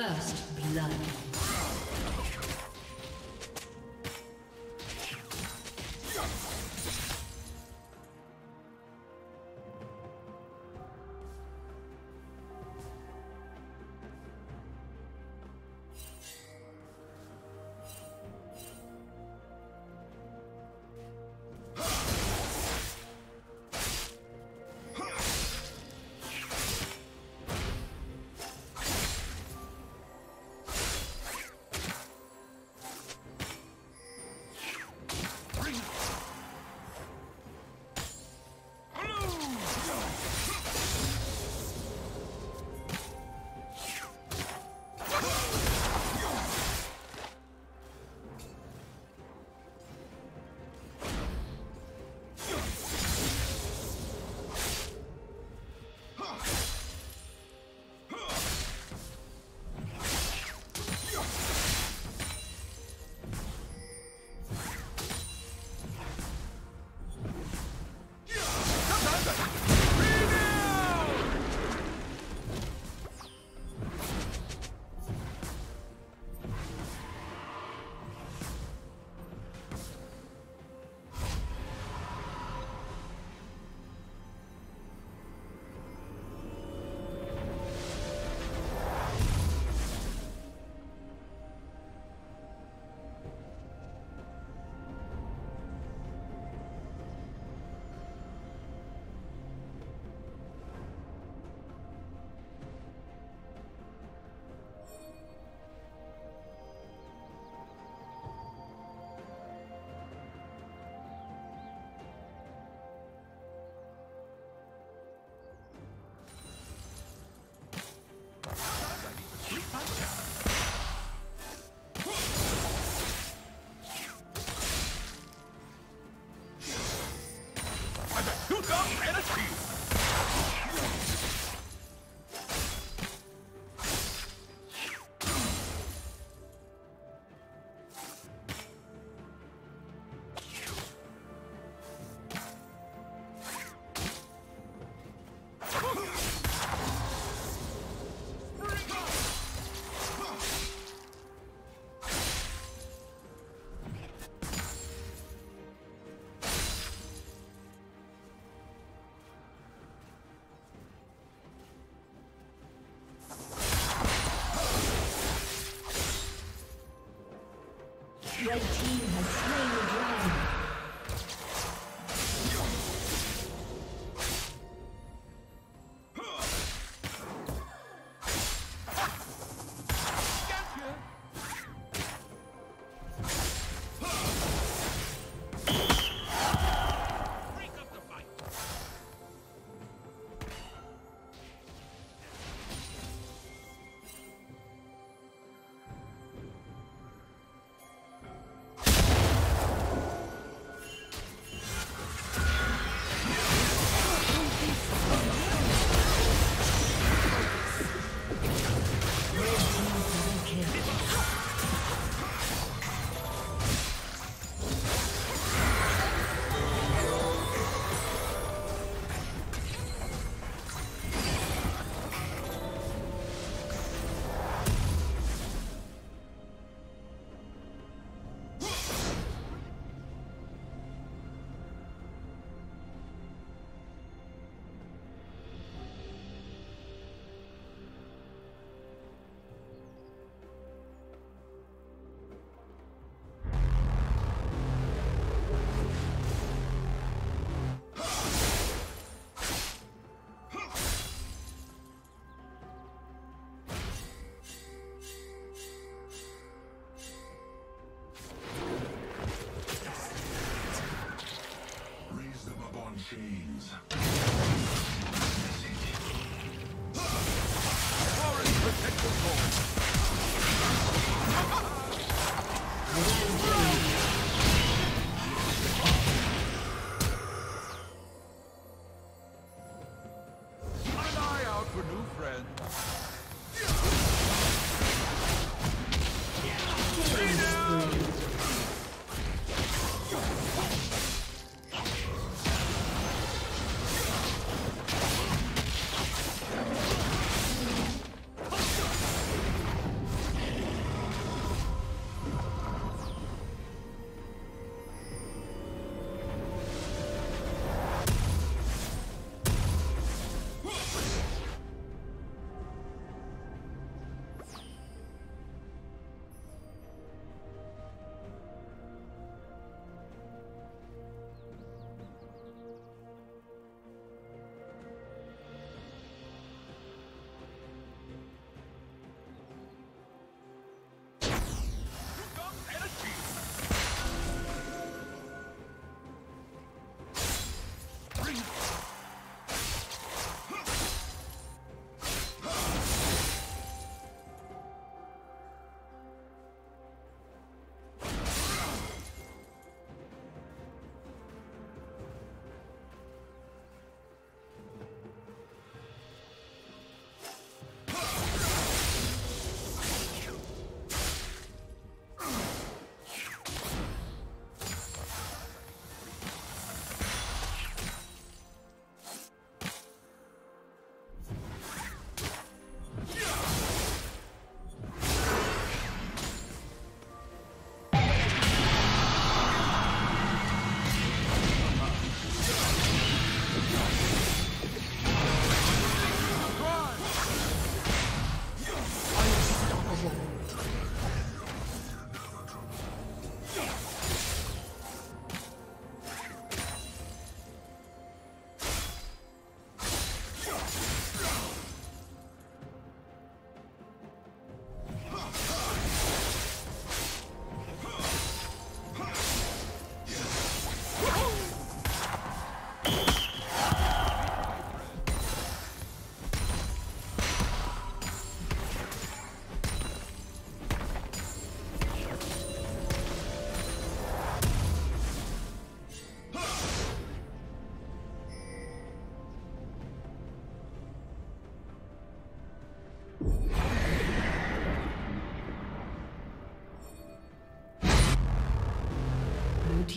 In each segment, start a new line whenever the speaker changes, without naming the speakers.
First blood. Red team has slain friend.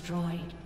Destroyed.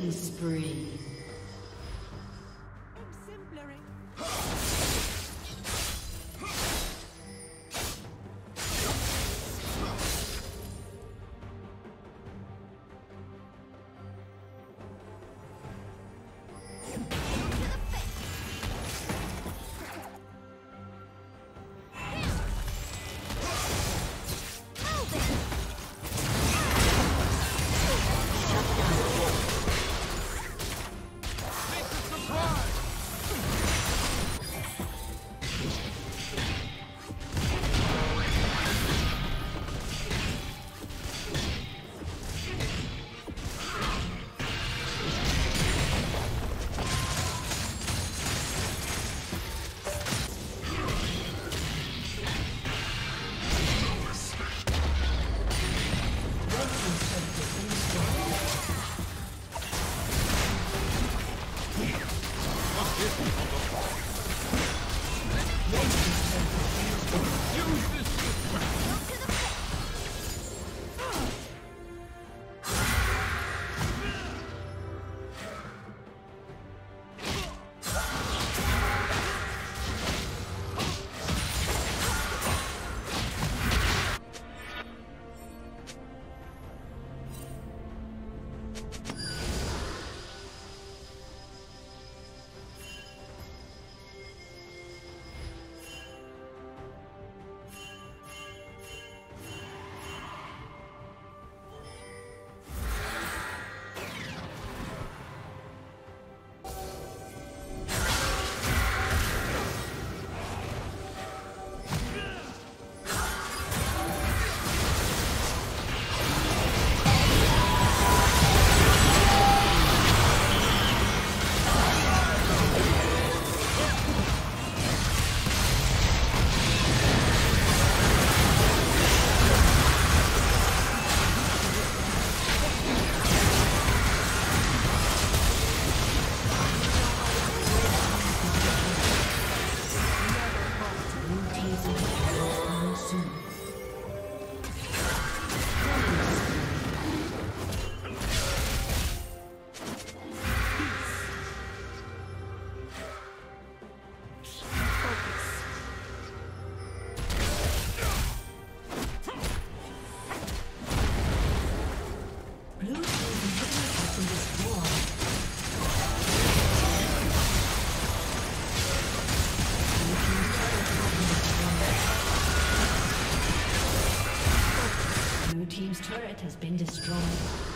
Killing spree. Has been destroyed.